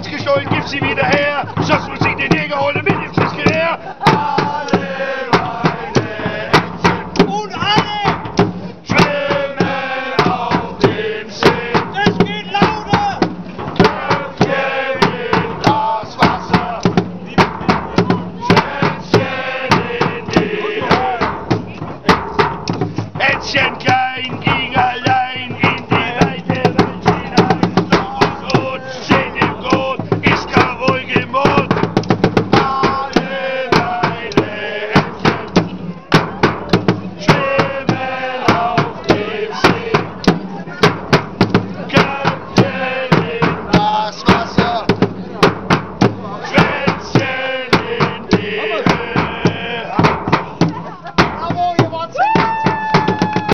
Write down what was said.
hat's gestohlen, gib sie wieder her. Sonst muss ich den Jäger holen mit dem Fischgeheer. Alle meine Ätzchen und alle schwimmen auf dem See. Es geht lauter: Schöpfchen in das Wasser. Schöpfchen in die Höhe. Schiffsgewehr. kein Gier.